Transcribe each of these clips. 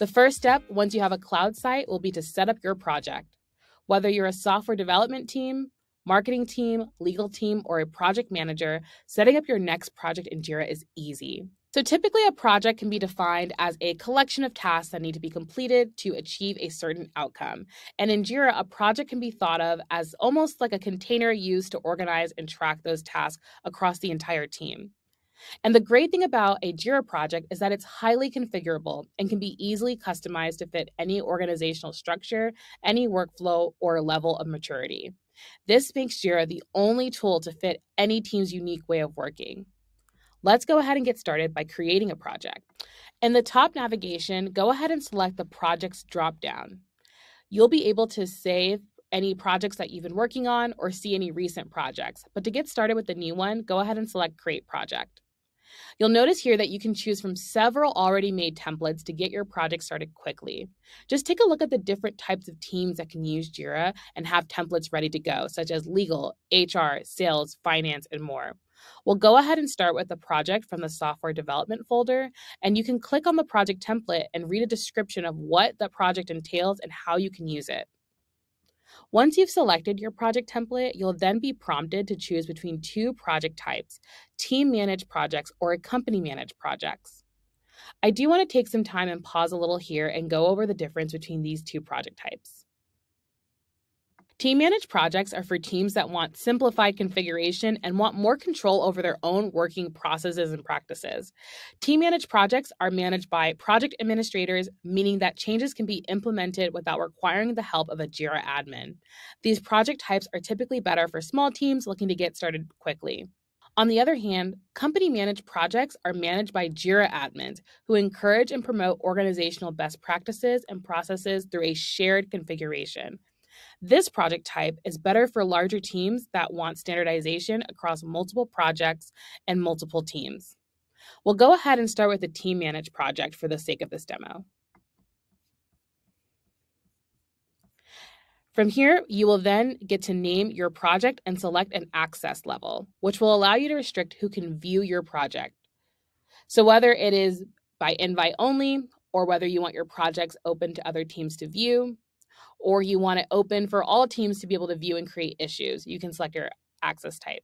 The first step, once you have a cloud site, will be to set up your project. Whether you're a software development team, marketing team, legal team, or a project manager, setting up your next project in Jira is easy. So typically, a project can be defined as a collection of tasks that need to be completed to achieve a certain outcome. And in Jira, a project can be thought of as almost like a container used to organize and track those tasks across the entire team. And the great thing about a Jira project is that it's highly configurable and can be easily customized to fit any organizational structure, any workflow, or level of maturity. This makes Jira the only tool to fit any team's unique way of working. Let's go ahead and get started by creating a project. In the top navigation, go ahead and select the projects dropdown. You'll be able to save any projects that you've been working on or see any recent projects. But to get started with the new one, go ahead and select Create Project. You'll notice here that you can choose from several already made templates to get your project started quickly. Just take a look at the different types of teams that can use Jira and have templates ready to go, such as legal, HR, sales, finance, and more. We'll go ahead and start with the project from the software development folder, and you can click on the project template and read a description of what the project entails and how you can use it. Once you've selected your project template, you'll then be prompted to choose between two project types team managed projects or company managed projects. I do want to take some time and pause a little here and go over the difference between these two project types. Team managed projects are for teams that want simplified configuration and want more control over their own working processes and practices. Team managed projects are managed by project administrators, meaning that changes can be implemented without requiring the help of a JIRA admin. These project types are typically better for small teams looking to get started quickly. On the other hand, company managed projects are managed by JIRA admins who encourage and promote organizational best practices and processes through a shared configuration. This project type is better for larger teams that want standardization across multiple projects and multiple teams. We'll go ahead and start with the team managed project for the sake of this demo. From here, you will then get to name your project and select an access level, which will allow you to restrict who can view your project. So whether it is by invite only or whether you want your projects open to other teams to view, or you want it open for all teams to be able to view and create issues, you can select your access type.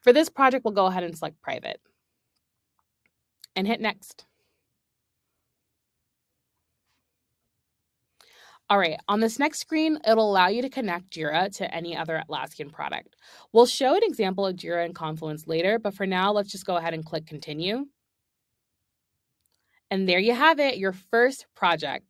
For this project, we'll go ahead and select private and hit next. All right, on this next screen, it'll allow you to connect Jira to any other Atlassian product. We'll show an example of Jira and Confluence later, but for now, let's just go ahead and click continue. And there you have it, your first project.